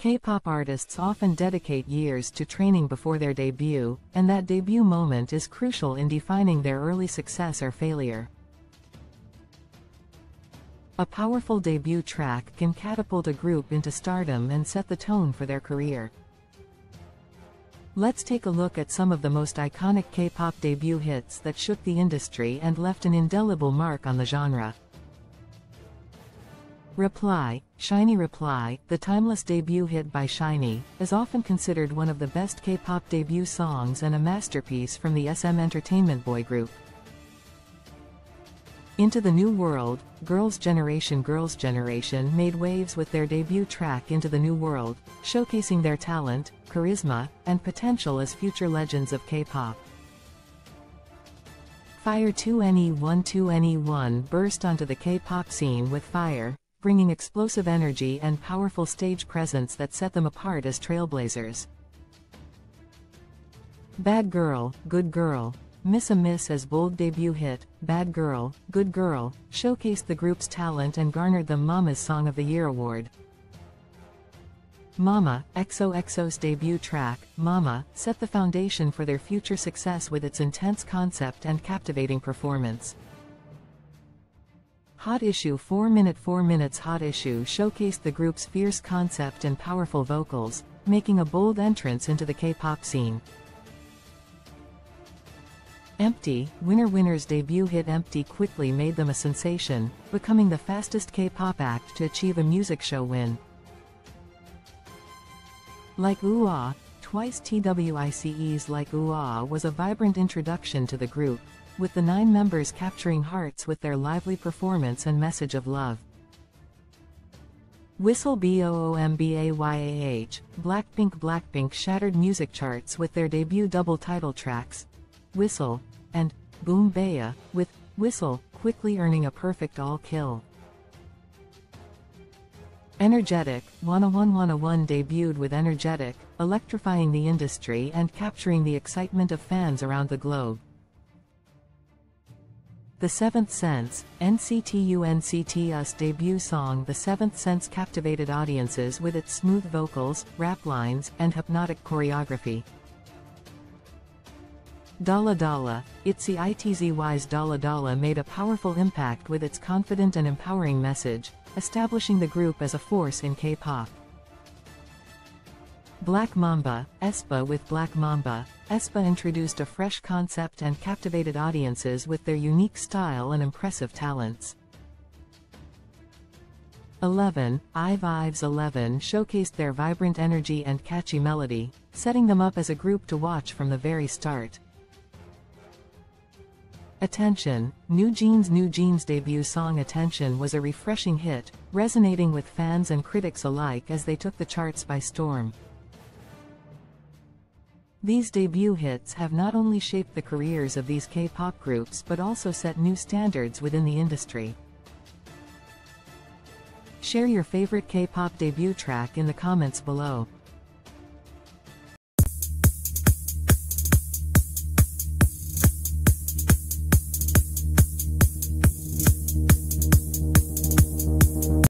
K-pop artists often dedicate years to training before their debut, and that debut moment is crucial in defining their early success or failure. A powerful debut track can catapult a group into stardom and set the tone for their career. Let's take a look at some of the most iconic K-pop debut hits that shook the industry and left an indelible mark on the genre. Reply, SHINee Reply, the timeless debut hit by SHINee, is often considered one of the best K-pop debut songs and a masterpiece from the SM Entertainment boy group. Into the New World, Girls' Generation Girls' Generation made waves with their debut track Into the New World, showcasing their talent, charisma, and potential as future legends of K-pop. Fire 2NE12NE1 burst onto the K-pop scene with fire, bringing explosive energy and powerful stage presence that set them apart as trailblazers. Bad Girl, Good Girl, Miss a Miss A's bold debut hit, Bad Girl, Good Girl, showcased the group's talent and garnered them Mama's Song of the Year award. Mama, EXO's debut track, Mama, set the foundation for their future success with its intense concept and captivating performance. Hot Issue 4 Minute 4 Minutes Hot Issue showcased the group's fierce concept and powerful vocals, making a bold entrance into the K-pop scene. Empty, Winner Winner's debut hit Empty quickly made them a sensation, becoming the fastest K-pop act to achieve a music show win. Like Ah, twice TWICE's Like Ah was a vibrant introduction to the group, with the nine members capturing hearts with their lively performance and message of love. Whistle BOOMBAYAH, Blackpink Blackpink shattered music charts with their debut double title tracks, Whistle, and BOOMBAYAH, with Whistle quickly earning a perfect all-kill. Energetic, Wanna One oh Wanna oh One debuted with Energetic, electrifying the industry and capturing the excitement of fans around the globe. The Seventh Sense, NCT debut song The Seventh Sense captivated audiences with its smooth vocals, rap lines, and hypnotic choreography. Dalla Dalla, ITZY ITZY's Dalla Dalla made a powerful impact with its confident and empowering message, establishing the group as a force in K-pop. Black Mamba, aespa with Black Mamba, aespa introduced a fresh concept and captivated audiences with their unique style and impressive talents. 11, IVE IVE's 11 showcased their vibrant energy and catchy melody, setting them up as a group to watch from the very start. Attention, New Jeans New Jeans debut song Attention was a refreshing hit, resonating with fans and critics alike as they took the charts by storm. These debut hits have not only shaped the careers of these K-pop groups but also set new standards within the industry. Share your favorite K-pop debut track in the comments below.